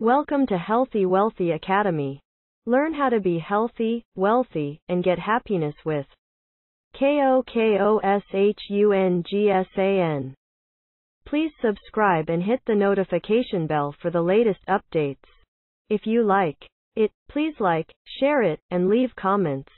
Welcome to Healthy Wealthy Academy. Learn how to be healthy, wealthy, and get happiness with K-O-K-O-S-H-U-N-G-S-A-N. Please subscribe and hit the notification bell for the latest updates. If you like it, please like, share it, and leave comments.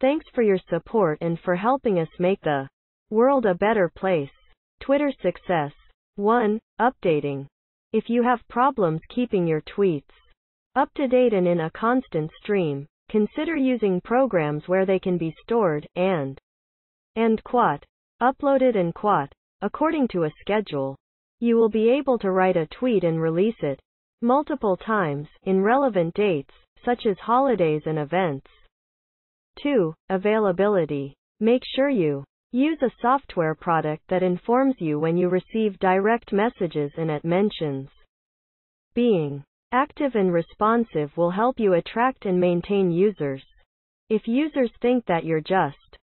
Thanks for your support and for helping us make the world a better place. Twitter success. 1. Updating. If you have problems keeping your tweets up to date and in a constant stream, consider using programs where they can be stored and and quote, uploaded and quote, according to a schedule. You will be able to write a tweet and release it multiple times in relevant dates, such as holidays and events. 2. Availability. Make sure you use a software product that informs you when you receive direct messages and at mentions. Being active and responsive will help you attract and maintain users. If users think that you're just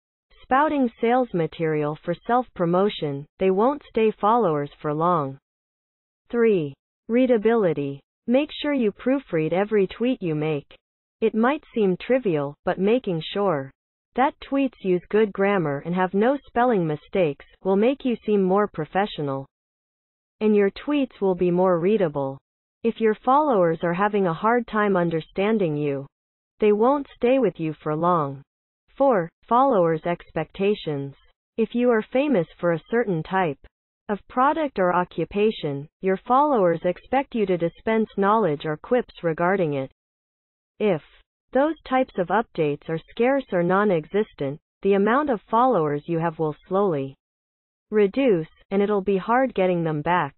spouting sales material for self-promotion, they won't stay followers for long. 3. Readability. Make sure you proofread every tweet you make. It might seem trivial, but making sure that tweets use good grammar and have no spelling mistakes will make you seem more professional. And your tweets will be more readable. If your followers are having a hard time understanding you, they won't stay with you for long. 4. Followers' expectations. If you are famous for a certain type of product or occupation, your followers expect you to dispense knowledge or quips regarding it. If those types of updates are scarce or non-existent, the amount of followers you have will slowly reduce, and it'll be hard getting them back.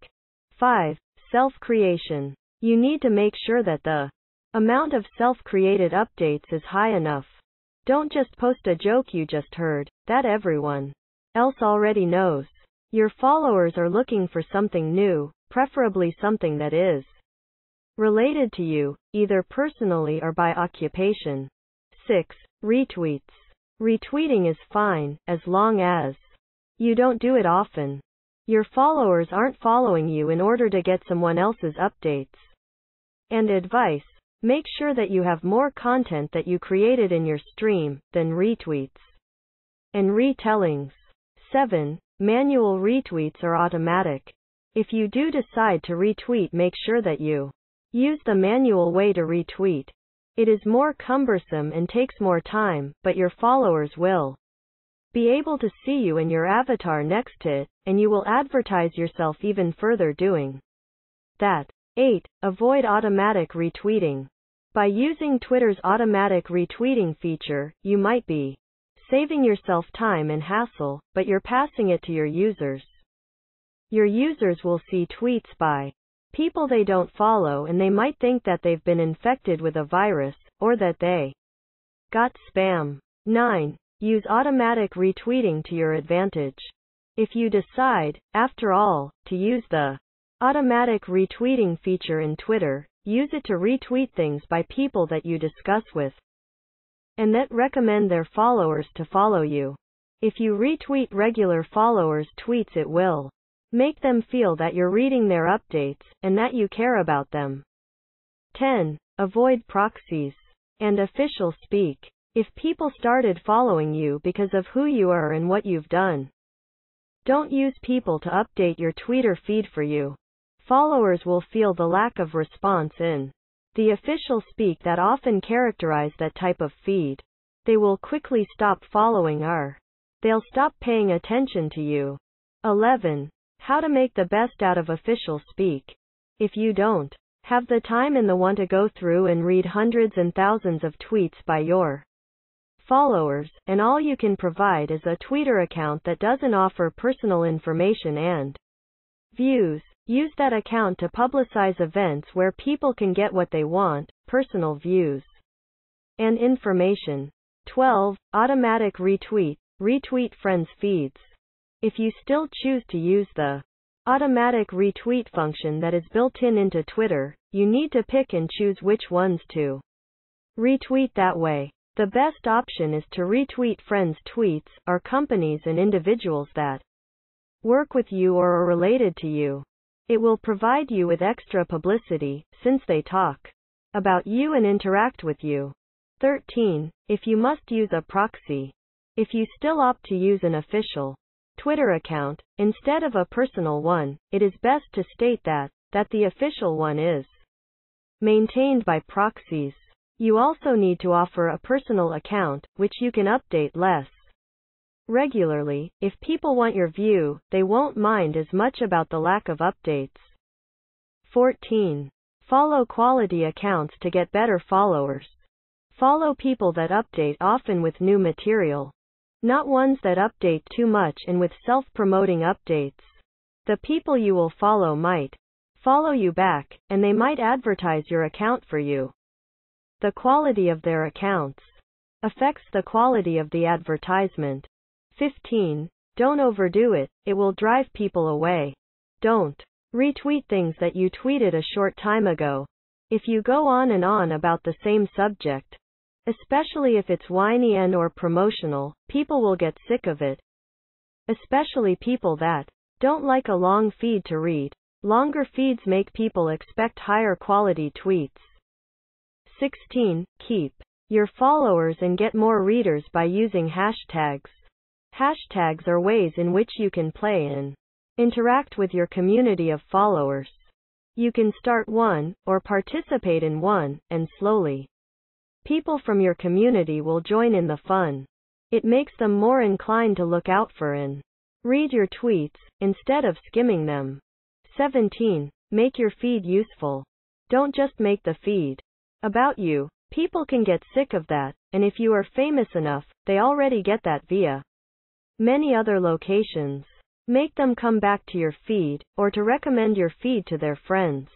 5. Self-creation. You need to make sure that the amount of self-created updates is high enough. Don't just post a joke you just heard, that everyone else already knows. Your followers are looking for something new, preferably something that is related to you, either personally or by occupation. 6. Retweets. Retweeting is fine, as long as you don't do it often. Your followers aren't following you in order to get someone else's updates. And advice. Make sure that you have more content that you created in your stream than retweets and retellings. 7. Manual retweets are automatic. If you do decide to retweet, make sure that you Use the manual way to retweet. It is more cumbersome and takes more time, but your followers will be able to see you and your avatar next to it, and you will advertise yourself even further doing that. 8. Avoid automatic retweeting. By using Twitter's automatic retweeting feature, you might be saving yourself time and hassle, but you're passing it to your users. Your users will see tweets by people they don't follow and they might think that they've been infected with a virus, or that they got spam. 9. Use automatic retweeting to your advantage. If you decide, after all, to use the automatic retweeting feature in Twitter, use it to retweet things by people that you discuss with and that recommend their followers to follow you. If you retweet regular followers' tweets, it will Make them feel that you're reading their updates, and that you care about them. 10. Avoid proxies and official speak. If people started following you because of who you are and what you've done, don't use people to update your Twitter feed for you. Followers will feel the lack of response in the official speak that often characterize that type of feed. They will quickly stop following or they'll stop paying attention to you. 11. How to make the best out of official speak. If you don't have the time and the want to go through and read hundreds and thousands of tweets by your followers, and all you can provide is a Twitter account that doesn't offer personal information and views, use that account to publicize events where people can get what they want, personal views and information. 12. Automatic retweet. Retweet friends' feeds. If you still choose to use the automatic retweet function that is built in into Twitter, you need to pick and choose which ones to retweet that way. The best option is to retweet friends' tweets, or companies and individuals that work with you or are related to you. It will provide you with extra publicity, since they talk about you and interact with you. 13. If you must use a proxy. If you still opt to use an official Twitter account, instead of a personal one, it is best to state that, that the official one is maintained by proxies. You also need to offer a personal account, which you can update less regularly. If people want your view, they won't mind as much about the lack of updates. 14. Follow quality accounts to get better followers. Follow people that update often with new material. Not ones that update too much and with self-promoting updates. The people you will follow might follow you back, and they might advertise your account for you. The quality of their accounts affects the quality of the advertisement. 15. Don't overdo it, it will drive people away. Don't retweet things that you tweeted a short time ago. If you go on and on about the same subject, especially if it's whiny and or promotional, people will get sick of it. Especially people that don't like a long feed to read. Longer feeds make people expect higher quality tweets. 16. Keep your followers and get more readers by using hashtags. Hashtags are ways in which you can play and interact with your community of followers. You can start one, or participate in one, and slowly. People from your community will join in the fun. It makes them more inclined to look out for and read your tweets, instead of skimming them. 17. Make your feed useful. Don't just make the feed about you. People can get sick of that, and if you are famous enough, they already get that via many other locations. Make them come back to your feed, or to recommend your feed to their friends.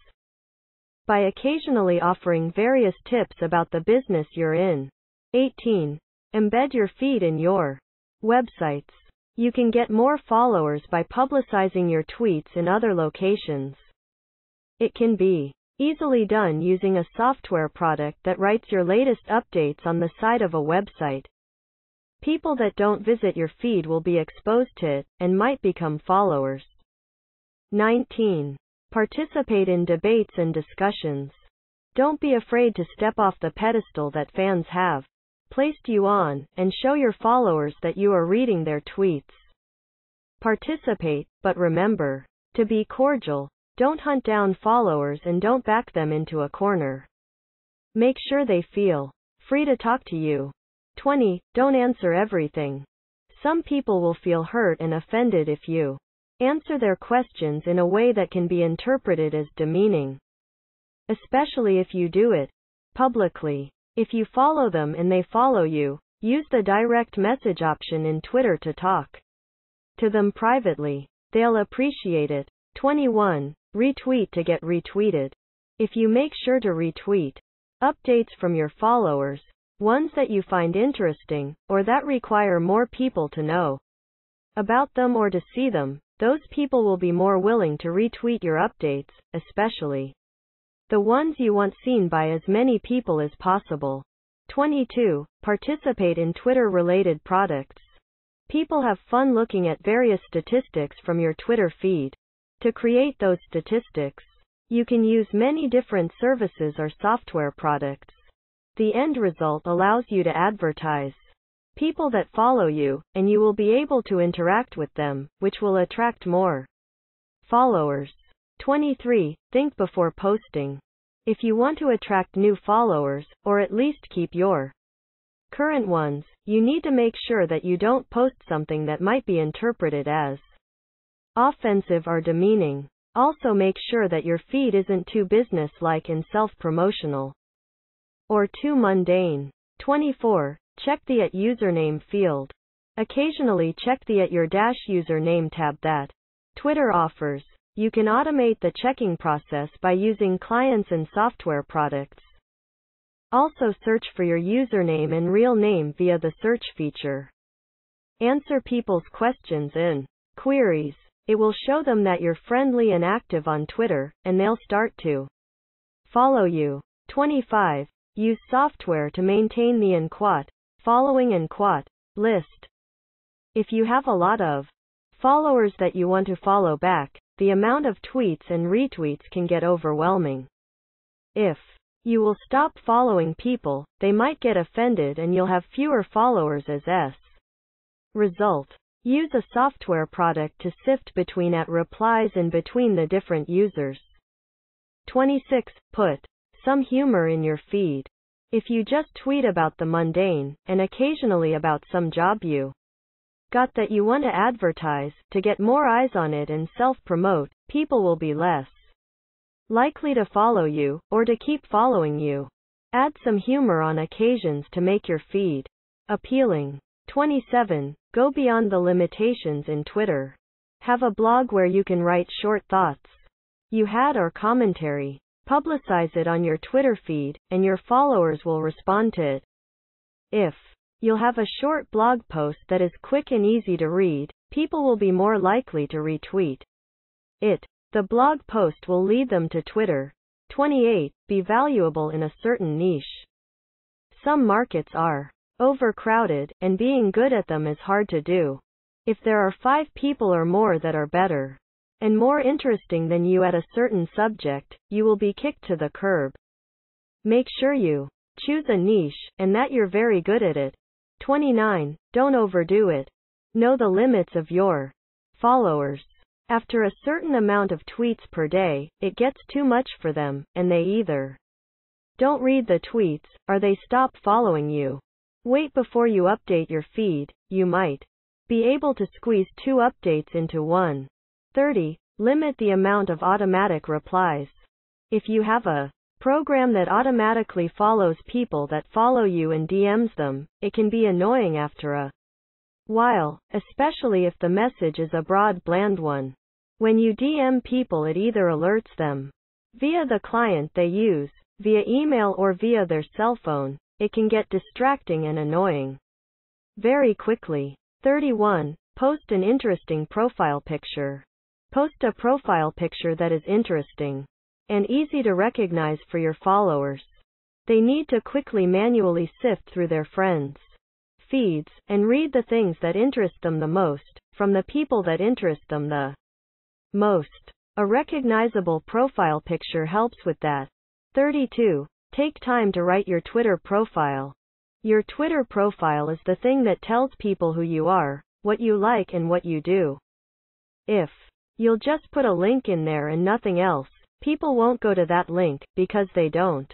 By occasionally offering various tips about the business you're in. 18. Embed your feed in your websites. You can get more followers by publicizing your tweets in other locations. It can be easily done using a software product that writes your latest updates on the side of a website. People that don't visit your feed will be exposed to it and might become followers. 19. Participate in debates and discussions. Don't be afraid to step off the pedestal that fans have placed you on, and show your followers that you are reading their tweets. Participate, but remember to be cordial. Don't hunt down followers and don't back them into a corner. Make sure they feel free to talk to you. 20. Don't answer everything. Some people will feel hurt and offended if you answer their questions in a way that can be interpreted as demeaning. Especially if you do it publicly. If you follow them and they follow you, use the direct message option in Twitter to talk to them privately. They'll appreciate it. 21. Retweet to get retweeted. If you make sure to retweet updates from your followers, ones that you find interesting, or that require more people to know about them or to see them, those people will be more willing to retweet your updates, especially the ones you want seen by as many people as possible. 22. Participate in Twitter related products. People have fun looking at various statistics from your Twitter feed. To create those statistics, you can use many different services or software products. The end result allows you to advertise people that follow you, and you will be able to interact with them, which will attract more followers. 23. Think before posting. If you want to attract new followers, or at least keep your current ones, you need to make sure that you don't post something that might be interpreted as offensive or demeaning. Also make sure that your feed isn't too business-like and self-promotional or too mundane. 24. Check the at username field. Occasionally check the at your dash username tab that Twitter offers. You can automate the checking process by using clients and software products. Also search for your username and real name via the search feature. Answer people's questions in queries. It will show them that you're friendly and active on Twitter, and they'll start to follow you. 25. Use software to maintain the Enquat, following Enquat list. If you have a lot of followers that you want to follow back, the amount of tweets and retweets can get overwhelming. If you will stop following people, they might get offended and you'll have fewer followers as S. Result. Use a software product to sift between at replies and between the different users. 26. Put some humor in your feed. If you just tweet about the mundane, and occasionally about some job you got that you want to advertise, to get more eyes on it and self-promote, people will be less likely to follow you, or to keep following you. Add some humor on occasions to make your feed appealing. 27. Go beyond the limitations in Twitter. Have a blog where you can write short thoughts you had or commentary. Publicize it on your Twitter feed, and your followers will respond to it. If you'll have a short blog post that is quick and easy to read, people will be more likely to retweet it. The blog post will lead them to Twitter. 28. Be valuable in a certain niche. Some markets are overcrowded, and being good at them is hard to do. If there are five people or more that are better and more interesting than you at a certain subject, you will be kicked to the curb. Make sure you choose a niche, and that you're very good at it. 29. Don't overdo it. Know the limits of your followers. After a certain amount of tweets per day, it gets too much for them, and they either don't read the tweets, or they stop following you. Wait before you update your feed, you might be able to squeeze two updates into one. 30. Limit the amount of automatic replies. If you have a program that automatically follows people that follow you and DMs them, it can be annoying after a while, especially if the message is a broad bland one. When you DM people it either alerts them via the client they use, via email or via their cell phone, it can get distracting and annoying very quickly. 31. Post an interesting profile picture. Post a profile picture that is interesting and easy to recognize for your followers. They need to quickly manually sift through their friends' feeds and read the things that interest them the most from the people that interest them the most. A recognizable profile picture helps with that. 32. Take time to write your Twitter profile. Your Twitter profile is the thing that tells people who you are, what you like and what you do. If You'll just put a link in there and nothing else. People won't go to that link because they don't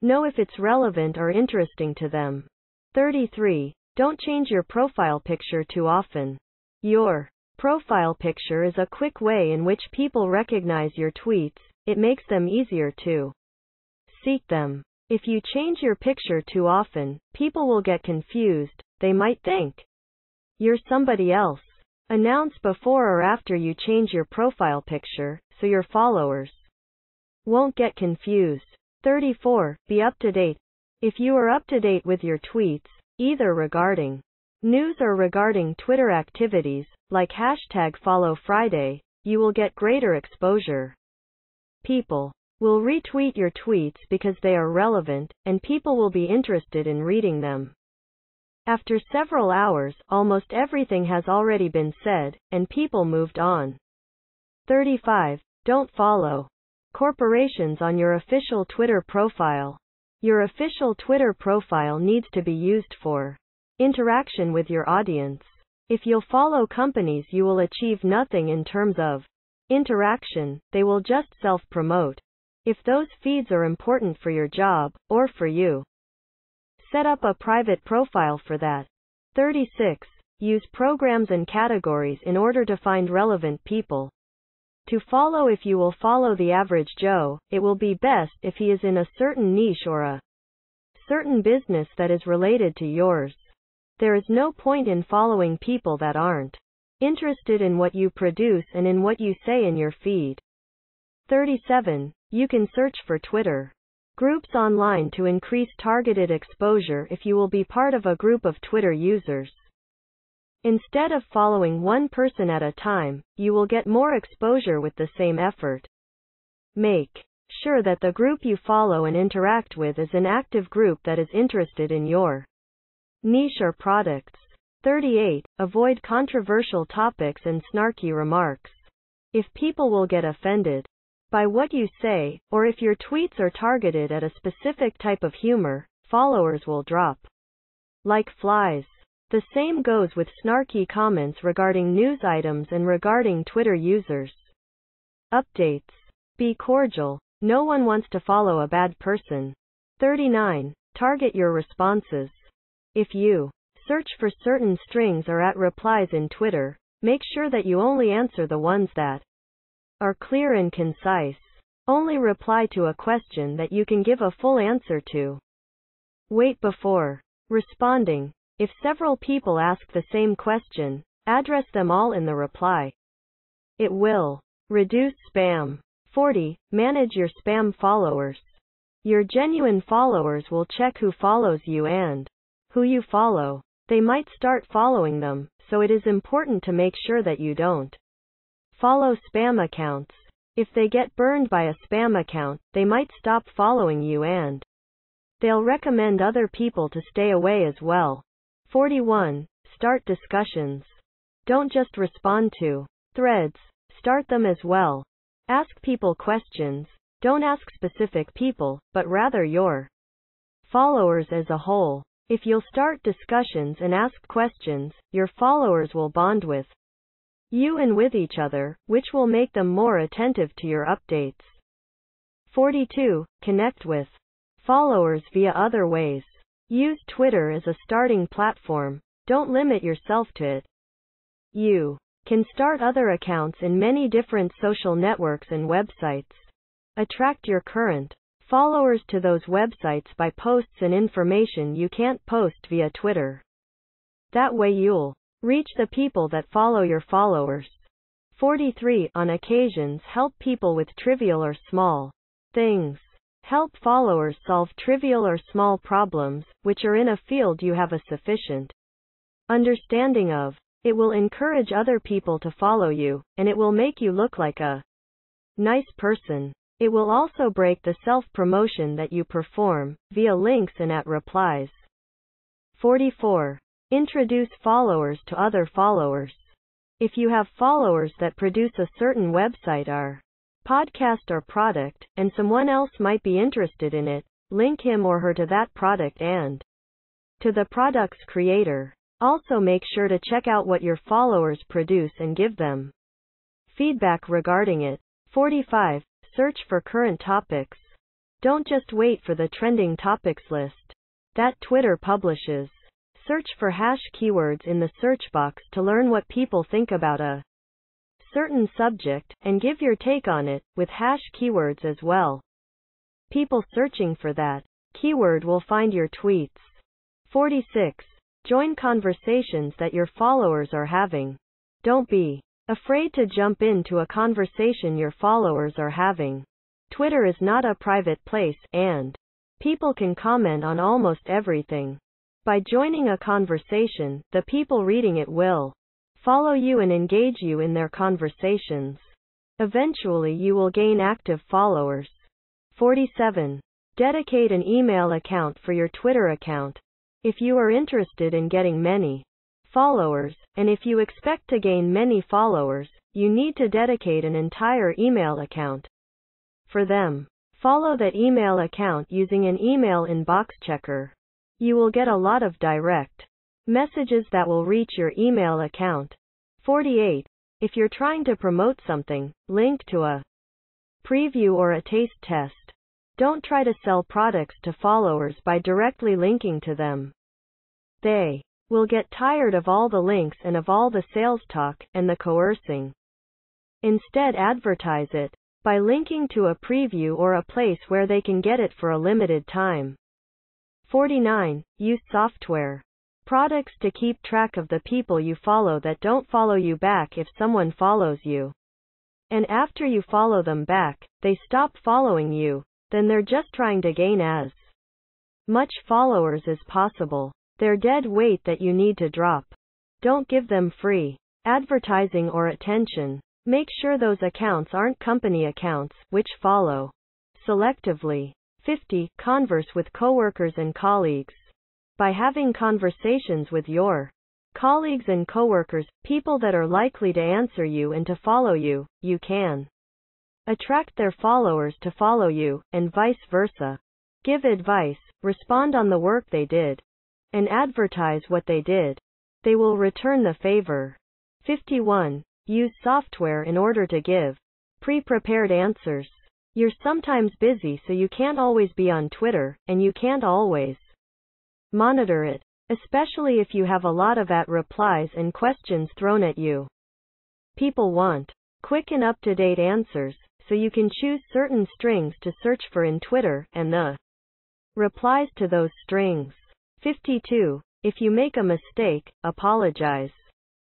know if it's relevant or interesting to them. 33. Don't change your profile picture too often. Your profile picture is a quick way in which people recognize your tweets. It makes them easier to seek them. If you change your picture too often, people will get confused. They might think you're somebody else. Announce before or after you change your profile picture, so your followers won't get confused. 34. Be up to date. If you are up to date with your tweets, either regarding news or regarding Twitter activities, like hashtag follow Friday, you will get greater exposure. People will retweet your tweets because they are relevant, and people will be interested in reading them. After several hours, almost everything has already been said, and people moved on. 35. Don't follow corporations on your official Twitter profile. Your official Twitter profile needs to be used for interaction with your audience. If you'll follow companies, you will achieve nothing in terms of interaction, they will just self promote. If those feeds are important for your job, or for you, Set up a private profile for that. 36. Use programs and categories in order to find relevant people. To follow if you will follow the average Joe, it will be best if he is in a certain niche or a certain business that is related to yours. There is no point in following people that aren't interested in what you produce and in what you say in your feed. 37. You can search for Twitter groups online to increase targeted exposure if you will be part of a group of Twitter users. Instead of following one person at a time, you will get more exposure with the same effort. Make sure that the group you follow and interact with is an active group that is interested in your niche or products. 38. Avoid controversial topics and snarky remarks. If people will get offended by what you say, or if your tweets are targeted at a specific type of humor, followers will drop like flies. The same goes with snarky comments regarding news items and regarding Twitter users. Updates. Be cordial. No one wants to follow a bad person. 39. Target your responses. If you search for certain strings or at replies in Twitter, make sure that you only answer the ones that are clear and concise. Only reply to a question that you can give a full answer to. Wait before responding. If several people ask the same question, address them all in the reply. It will reduce spam. 40. Manage your spam followers. Your genuine followers will check who follows you and who you follow. They might start following them, so it is important to make sure that you don't follow spam accounts. If they get burned by a spam account, they might stop following you and they'll recommend other people to stay away as well. 41. Start discussions. Don't just respond to threads, start them as well. Ask people questions. Don't ask specific people, but rather your followers as a whole. If you'll start discussions and ask questions, your followers will bond with you and with each other, which will make them more attentive to your updates. 42. Connect with followers via other ways. Use Twitter as a starting platform. Don't limit yourself to it. You can start other accounts in many different social networks and websites. Attract your current followers to those websites by posts and information you can't post via Twitter. That way you'll reach the people that follow your followers. 43. On occasions help people with trivial or small things. Help followers solve trivial or small problems, which are in a field you have a sufficient understanding of. It will encourage other people to follow you, and it will make you look like a nice person. It will also break the self-promotion that you perform, via links and at replies. 44. Introduce followers to other followers. If you have followers that produce a certain website or podcast or product, and someone else might be interested in it, link him or her to that product and to the product's creator. Also make sure to check out what your followers produce and give them feedback regarding it. 45. Search for current topics. Don't just wait for the trending topics list that Twitter publishes. Search for hash keywords in the search box to learn what people think about a certain subject and give your take on it with hash keywords as well. People searching for that keyword will find your tweets. 46. Join conversations that your followers are having. Don't be afraid to jump into a conversation your followers are having. Twitter is not a private place, and people can comment on almost everything. By joining a conversation, the people reading it will follow you and engage you in their conversations. Eventually you will gain active followers. 47. Dedicate an email account for your Twitter account. If you are interested in getting many followers, and if you expect to gain many followers, you need to dedicate an entire email account for them. Follow that email account using an email inbox checker. You will get a lot of direct messages that will reach your email account. 48. If you're trying to promote something, link to a preview or a taste test. Don't try to sell products to followers by directly linking to them. They will get tired of all the links and of all the sales talk and the coercing. Instead advertise it by linking to a preview or a place where they can get it for a limited time. 49. Use software products to keep track of the people you follow that don't follow you back if someone follows you. And after you follow them back, they stop following you, then they're just trying to gain as much followers as possible. They're dead weight that you need to drop. Don't give them free advertising or attention. Make sure those accounts aren't company accounts, which follow selectively. 50. Converse with coworkers and colleagues. By having conversations with your colleagues and coworkers, people that are likely to answer you and to follow you, you can attract their followers to follow you, and vice versa. Give advice, respond on the work they did, and advertise what they did. They will return the favor. 51. Use software in order to give pre-prepared answers. You're sometimes busy so you can't always be on Twitter, and you can't always monitor it, especially if you have a lot of at replies and questions thrown at you. People want quick and up-to-date answers, so you can choose certain strings to search for in Twitter, and the replies to those strings. 52. If you make a mistake, apologize.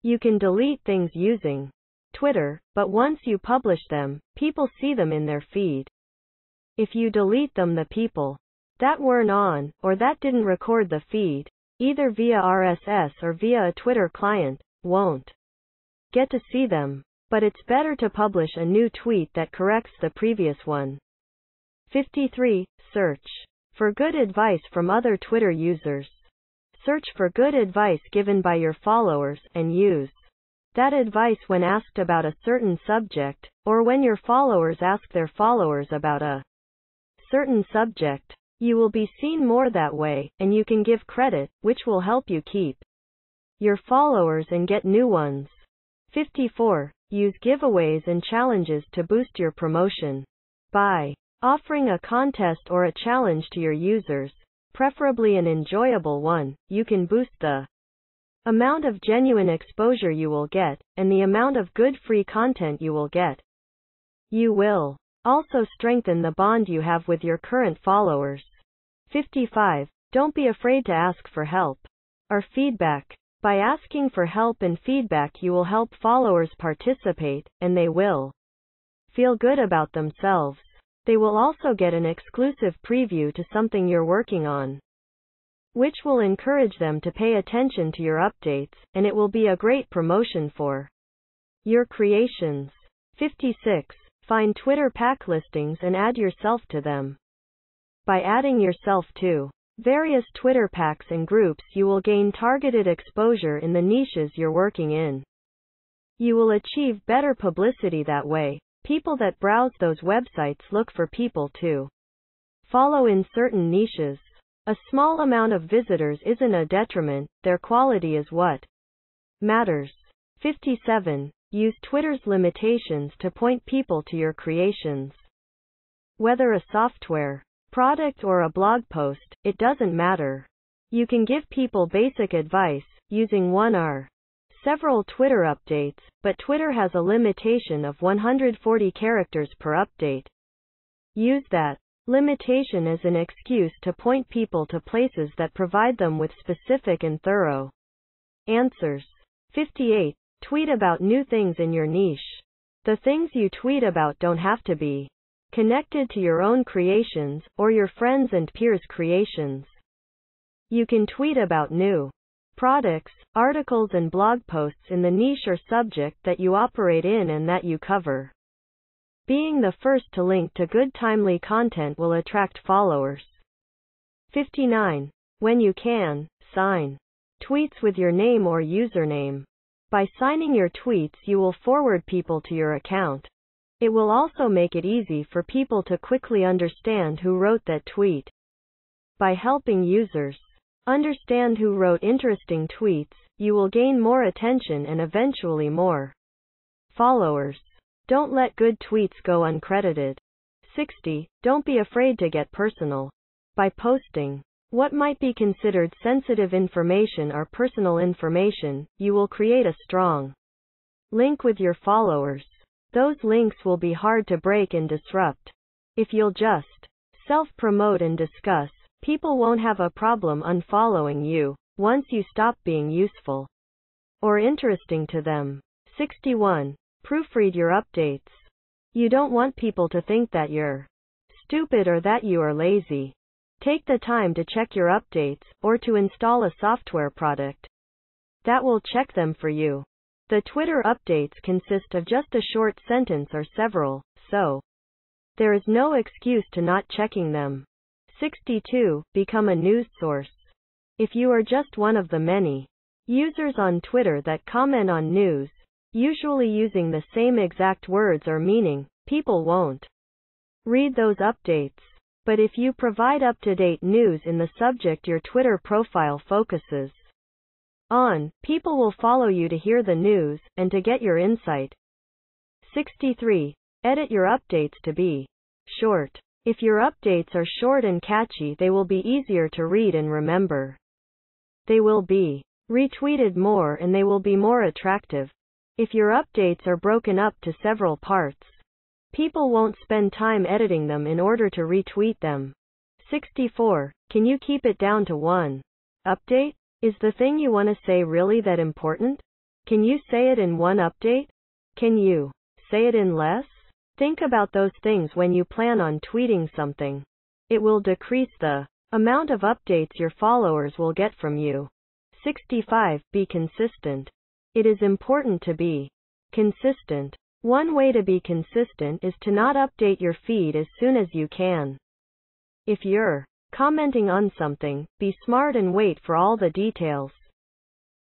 You can delete things using Twitter, but once you publish them, people see them in their feed. If you delete them the people that weren't on, or that didn't record the feed, either via RSS or via a Twitter client, won't get to see them. But it's better to publish a new tweet that corrects the previous one. 53. Search for good advice from other Twitter users. Search for good advice given by your followers and use that advice when asked about a certain subject, or when your followers ask their followers about a certain subject. You will be seen more that way, and you can give credit, which will help you keep your followers and get new ones. 54. Use giveaways and challenges to boost your promotion. By offering a contest or a challenge to your users, preferably an enjoyable one, you can boost the amount of genuine exposure you will get, and the amount of good free content you will get. You will also strengthen the bond you have with your current followers. 55. Don't be afraid to ask for help or feedback. By asking for help and feedback, you will help followers participate, and they will feel good about themselves. They will also get an exclusive preview to something you're working on, which will encourage them to pay attention to your updates, and it will be a great promotion for your creations. 56. Find Twitter pack listings and add yourself to them. By adding yourself to various Twitter packs and groups, you will gain targeted exposure in the niches you're working in. You will achieve better publicity that way, People that browse those websites look for people to follow in certain niches. A small amount of visitors isn't a detriment, their quality is what matters. 57. Use Twitter's limitations to point people to your creations. Whether a software, product or a blog post, it doesn't matter. You can give people basic advice using one or several Twitter updates, but Twitter has a limitation of 140 characters per update. Use that limitation is an excuse to point people to places that provide them with specific and thorough answers. 58. Tweet about new things in your niche. The things you tweet about don't have to be connected to your own creations or your friends and peers' creations. You can tweet about new products, articles and blog posts in the niche or subject that you operate in and that you cover. Being the first to link to good timely content will attract followers. 59. When you can, sign tweets with your name or username. By signing your tweets, you will forward people to your account. It will also make it easy for people to quickly understand who wrote that tweet. By helping users Understand who wrote interesting tweets, you will gain more attention and eventually more followers. Don't let good tweets go uncredited. 60. Don't be afraid to get personal. By posting what might be considered sensitive information or personal information, you will create a strong link with your followers. Those links will be hard to break and disrupt. If you'll just self promote and discuss, People won't have a problem unfollowing you once you stop being useful or interesting to them. 61. Proofread your updates. You don't want people to think that you're stupid or that you are lazy. Take the time to check your updates or to install a software product that will check them for you. The Twitter updates consist of just a short sentence or several, so there is no excuse to not checking them. 62. Become a news source. If you are just one of the many Users on Twitter that comment on news, usually using the same exact words or meaning, people won't read those updates. But if you provide up-to-date news in the subject your Twitter profile focuses on, people will follow you to hear the news and to get your insight. 63. Edit your updates to be short. If your updates are short and catchy, they will be easier to read and remember. They will be retweeted more and they will be more attractive. If your updates are broken up to several parts, people won't spend time editing them in order to retweet them. 64. Can you keep it down to one update? Is the thing you want to say really that important? Can you say it in one update? Can you say it in less? Think about those things when you plan on tweeting something. It will decrease the amount of updates your followers will get from you. 65. Be consistent. It is important to be consistent. One way to be consistent is to not update your feed as soon as you can. If you're commenting on something, be smart and wait for all the details.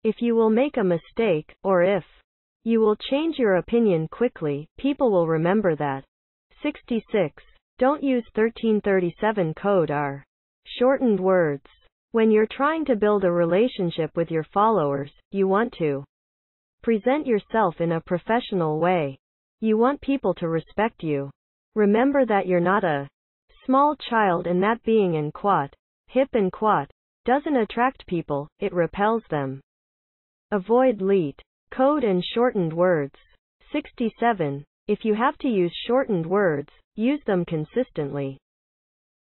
If you will make a mistake, or if you will change your opinion quickly, people will remember that. 66. Don't use 1337 code or shortened words. When you're trying to build a relationship with your followers, you want to Present yourself in a professional way. You want people to respect you. Remember that you're not a small child and that being in quat, hip and quat, doesn't attract people, it repels them. Avoid leet, code and shortened words. 67. If you have to use shortened words, use them consistently.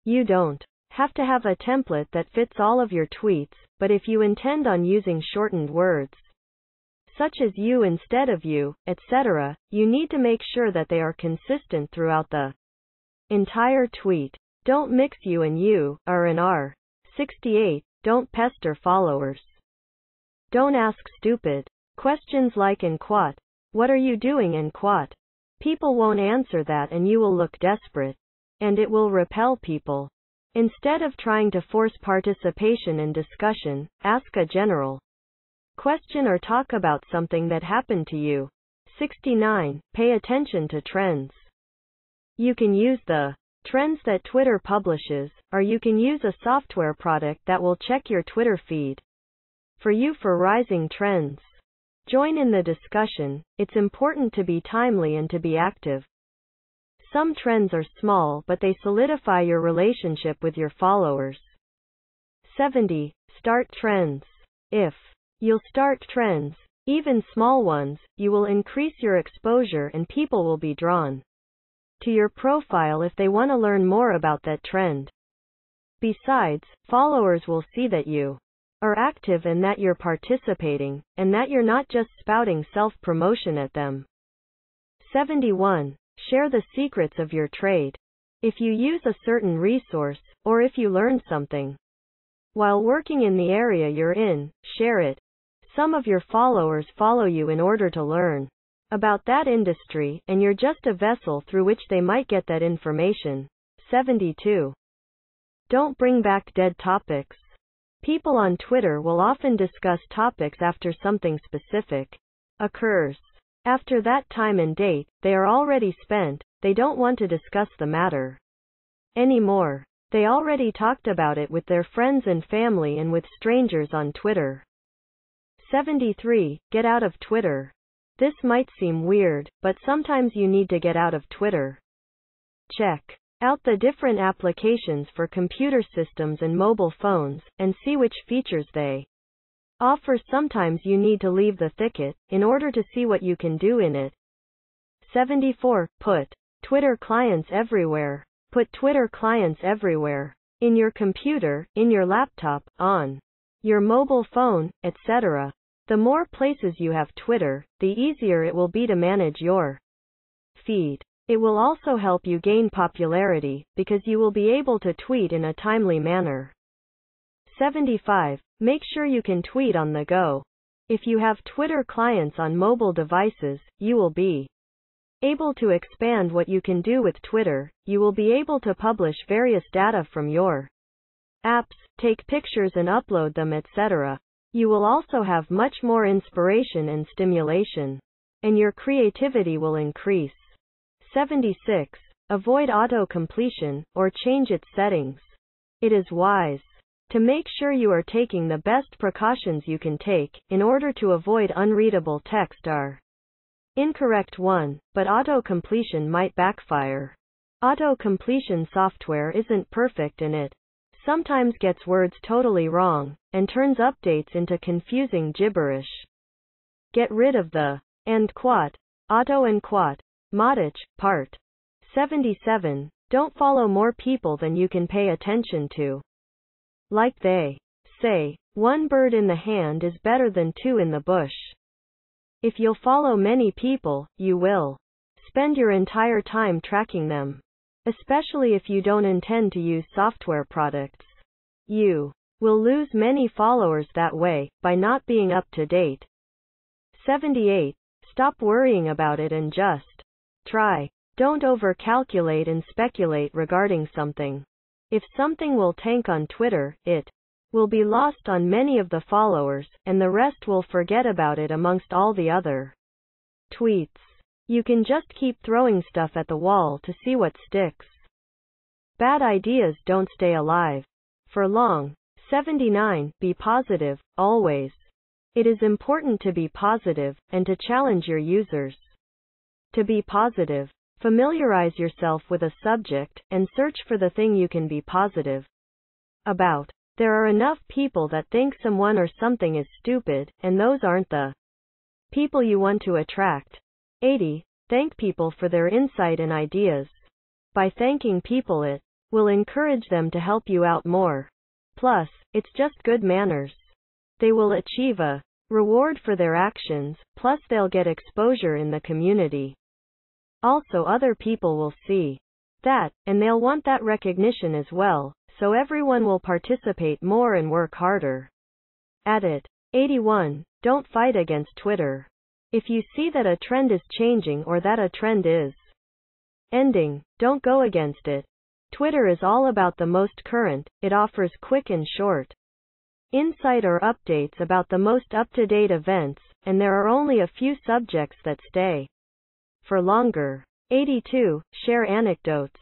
You don't have to have a template that fits all of your tweets, but if you intend on using shortened words, such as you instead of you, etc., you need to make sure that they are consistent throughout the entire tweet. Don't mix you and you, R and R. 68. Don't pester followers. Don't ask stupid questions like in quat. What are you doing in quat? People won't answer that and you will look desperate. And it will repel people. Instead of trying to force participation in discussion, ask a general Question or talk about something that happened to you. 69. Pay attention to trends. You can use the trends that Twitter publishes, or you can use a software product that will check your Twitter feed. For you for rising trends. Join in the discussion, it's important to be timely and to be active. Some trends are small but they solidify your relationship with your followers. 70. Start trends. If You'll start trends, even small ones, you will increase your exposure and people will be drawn to your profile if they want to learn more about that trend. Besides, followers will see that you are active and that you're participating, and that you're not just spouting self-promotion at them. 71. Share the secrets of your trade. If you use a certain resource, or if you learn something while working in the area you're in, share it. Some of your followers follow you in order to learn about that industry, and you're just a vessel through which they might get that information. 72. Don't bring back dead topics. People on Twitter will often discuss topics after something specific occurs. After that time and date, they are already spent, they don't want to discuss the matter anymore. They already talked about it with their friends and family and with strangers on Twitter. 73. Get out of Twitter. This might seem weird, but sometimes you need to get out of Twitter. Check out the different applications for computer systems and mobile phones, and see which features they offer. Sometimes you need to leave the thicket, in order to see what you can do in it. 74. Put Twitter clients everywhere. Put Twitter clients everywhere. In your computer, in your laptop, on your mobile phone, etc. The more places you have Twitter, the easier it will be to manage your feed. It will also help you gain popularity, because you will be able to tweet in a timely manner. 75. Make sure you can tweet on the go. If you have Twitter clients on mobile devices, you will be able to expand what you can do with Twitter. You will be able to publish various data from your apps, take pictures and upload them, etc. You will also have much more inspiration and stimulation, and your creativity will increase. 76. Avoid auto-completion, or change its settings. It is wise to make sure you are taking the best precautions you can take in order to avoid unreadable text or incorrect one, but auto-completion might backfire. Auto-completion software isn't perfect and it sometimes gets words totally wrong and turns updates into confusing gibberish. Get rid of the and quat, auto and quat, modich, part. 77. Don't follow more people than you can pay attention to. Like they say, one bird in the hand is better than two in the bush. If you'll follow many people, you will spend your entire time tracking them. Especially if you don't intend to use software products. You will lose many followers that way, by not being up to date. 78. Stop worrying about it and just try. Don't overcalculate and speculate regarding something. If something will tank on Twitter, it will be lost on many of the followers, and the rest will forget about it amongst all the other tweets. You can just keep throwing stuff at the wall to see what sticks. Bad ideas don't stay alive for long. 79. Be positive, always. It is important to be positive, and to challenge your users. To be positive, Familiarize yourself with a subject and search for the thing you can be positive about. There are enough people that think someone or something is stupid, and those aren't the people you want to attract. 80. Thank people for their insight and ideas. By thanking people, it will encourage them to help you out more. Plus, it's just good manners. They will achieve a reward for their actions, plus, they'll get exposure in the community. Also other people will see that, and they'll want that recognition as well, so everyone will participate more and work harder at it. 81. Don't fight against Twitter. If you see that a trend is changing or that a trend is ending, don't go against it. Twitter is all about the most current, it offers quick and short insight or updates about the most up-to-date events, and there are only a few subjects that stay for longer. 82. Share anecdotes.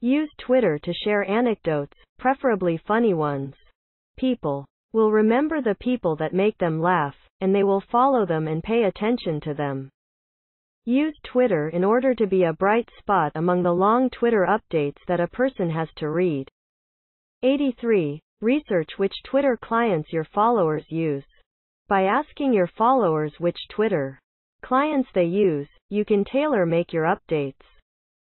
Use Twitter to share anecdotes, preferably funny ones. People will remember the people that make them laugh, and they will follow them and pay attention to them. Use Twitter in order to be a bright spot among the long Twitter updates that a person has to read. 83. Research which Twitter clients your followers use. By asking your followers which Twitter clients they use, you can tailor make your updates.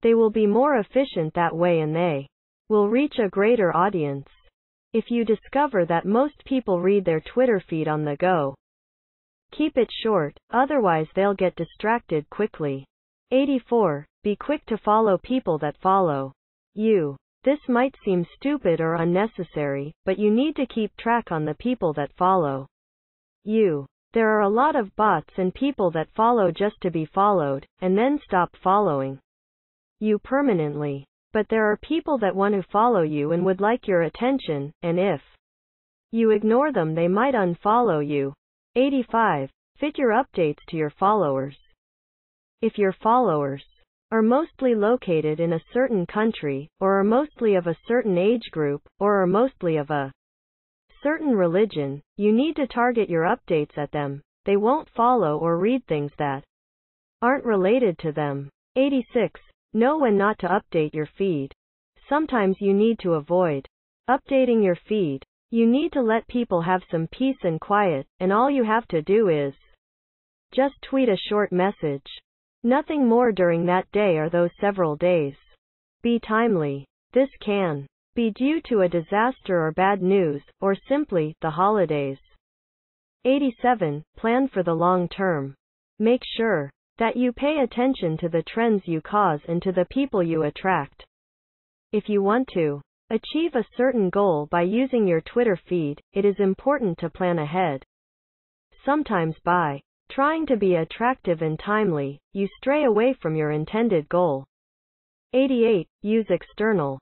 They will be more efficient that way and they will reach a greater audience. If you discover that most people read their Twitter feed on the go, keep it short, otherwise they'll get distracted quickly. 84. Be quick to follow people that follow you. This might seem stupid or unnecessary, but you need to keep track on the people that follow you. There are a lot of bots and people that follow just to be followed, and then stop following you permanently. But there are people that want to follow you and would like your attention, and if you ignore them, they might unfollow you. 85. Fit your updates to your followers. If your followers are mostly located in a certain country, or are mostly of a certain age group, or are mostly of a certain religion, you need to target your updates at them. They won't follow or read things that aren't related to them. 86. Know when not to update your feed. Sometimes you need to avoid updating your feed. You need to let people have some peace and quiet, and all you have to do is just tweet a short message. Nothing more during that day or those several days. Be timely. This can be due to a disaster or bad news, or simply the holidays. 87. Plan for the long term. Make sure that you pay attention to the trends you cause and to the people you attract. If you want to achieve a certain goal by using your Twitter feed, it is important to plan ahead. Sometimes by trying to be attractive and timely, you stray away from your intended goal. 88. Use external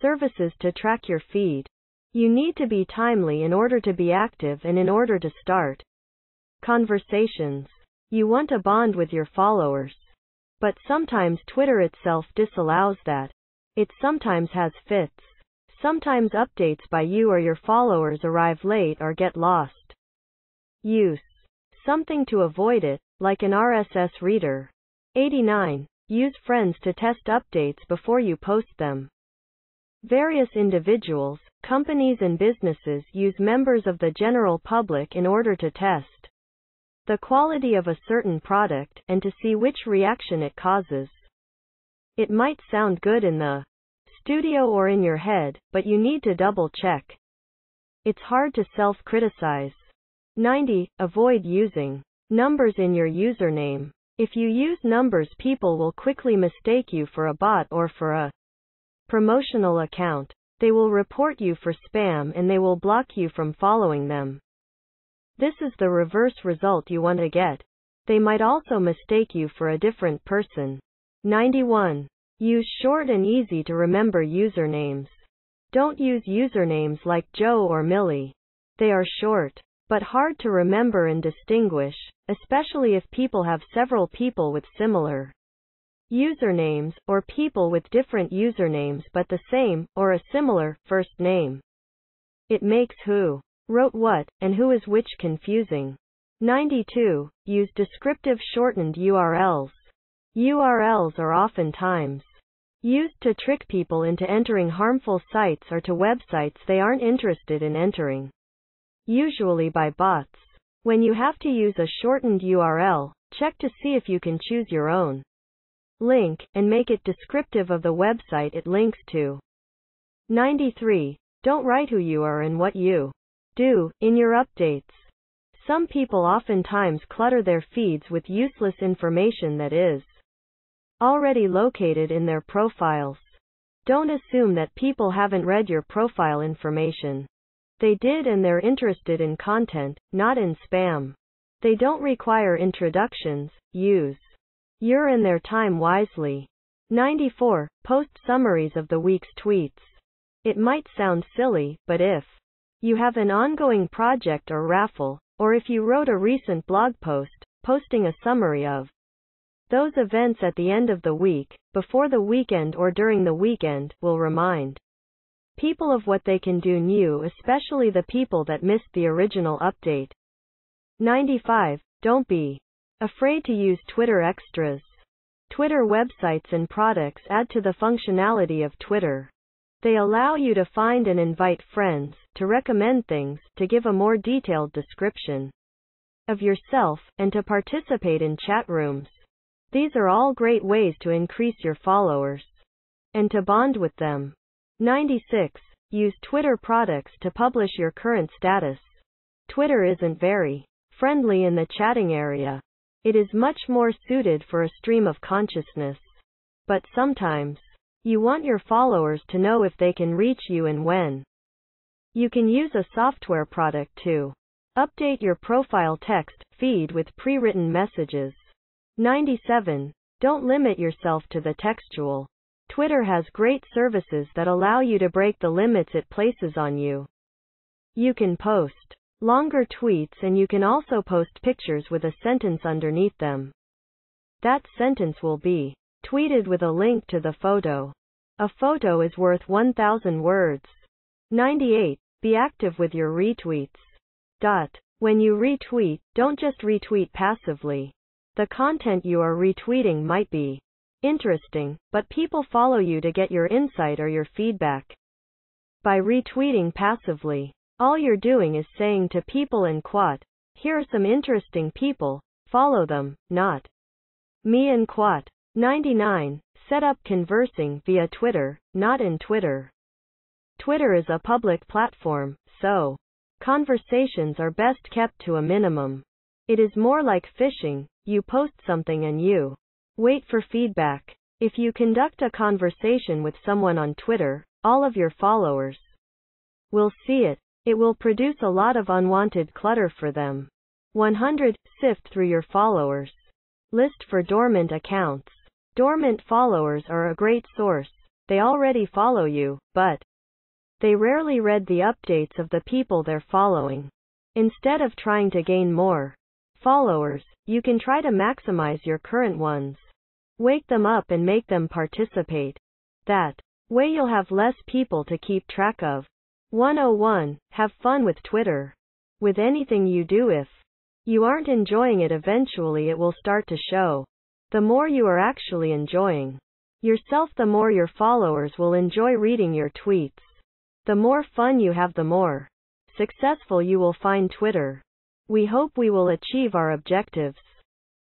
services to track your feed. You need to be timely in order to be active and in order to start conversations. You want a bond with your followers. But sometimes Twitter itself disallows that. It sometimes has fits. Sometimes updates by you or your followers arrive late or get lost. Use something to avoid it, like an RSS reader. 89. Use friends to test updates before you post them. Various individuals, companies and businesses use members of the general public in order to test the quality of a certain product and to see which reaction it causes. It might sound good in the studio or in your head, but you need to double check. It's hard to self-criticize. 90. Avoid using numbers in your username. If you use numbers people will quickly mistake you for a bot or for a promotional account. They will report you for spam and they will block you from following them. This is the reverse result you want to get. They might also mistake you for a different person. 91. Use short and easy to remember usernames. Don't use usernames like Joe or Millie. They are short, but hard to remember and distinguish, especially if people have several people with similar usernames, or people with different usernames but the same, or a similar, first name. It makes who wrote what, and who is which confusing. 92. Use descriptive shortened URLs. URLs are oftentimes used to trick people into entering harmful sites or to websites they aren't interested in entering. Usually by bots. When you have to use a shortened URL, check to see if you can choose your own link and make it descriptive of the website it links to. 93. Don't write who you are and what you do in your updates. Some people oftentimes clutter their feeds with useless information that is already located in their profiles. Don't assume that people haven't read your profile information. They did and they're interested in content, not in spam. They don't require introductions, use your and their time wisely. 94. Post summaries of the week's tweets. It might sound silly, but if you have an ongoing project or raffle, or if you wrote a recent blog post, posting a summary of those events at the end of the week, before the weekend or during the weekend, will remind people of what they can do new, especially the people that missed the original update. 95. Don't be afraid to use Twitter extras. Twitter websites and products add to the functionality of Twitter. They allow you to find and invite friends, to recommend things, to give a more detailed description of yourself, and to participate in chat rooms. These are all great ways to increase your followers and to bond with them. 96. Use Twitter products to publish your current status. Twitter isn't very friendly in the chatting area. It is much more suited for a stream of consciousness. But sometimes, you want your followers to know if they can reach you and when. You can use a software product to update your profile text feed with pre-written messages. 97. Don't limit yourself to the textual. Twitter has great services that allow you to break the limits it places on you. You can post longer tweets and you can also post pictures with a sentence underneath them. That sentence will be tweeted with a link to the photo. A photo is worth 1,000 words. 98. Be active with your retweets. Dot. When you retweet, don't just retweet passively. The content you are retweeting might be interesting, but people follow you to get your insight or your feedback. By retweeting passively, all you're doing is saying to people in quote, here are some interesting people, follow them, not me in quote. 99. Set up conversing via Twitter, not in Twitter. Twitter is a public platform, so conversations are best kept to a minimum. It is more like fishing, you post something and you wait for feedback. If you conduct a conversation with someone on Twitter, all of your followers will see it. It will produce a lot of unwanted clutter for them. 100. Sift through your followers. List for dormant accounts. Dormant followers are a great source. They already follow you, but They rarely read the updates of the people they're following. Instead of trying to gain more followers, you can try to maximize your current ones. Wake them up and make them participate. That way you'll have less people to keep track of. 101. Have fun with Twitter. With anything you do if you aren't enjoying it eventually it will start to show. The more you are actually enjoying yourself the more your followers will enjoy reading your tweets. The more fun you have the more successful you will find Twitter. We hope we will achieve our objectives.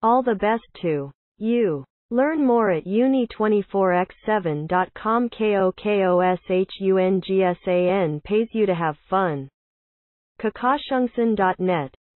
All the best to you. Learn more at uni24x7.com KOKOSHUNGSAN pays you to have fun. kokoshungsan.net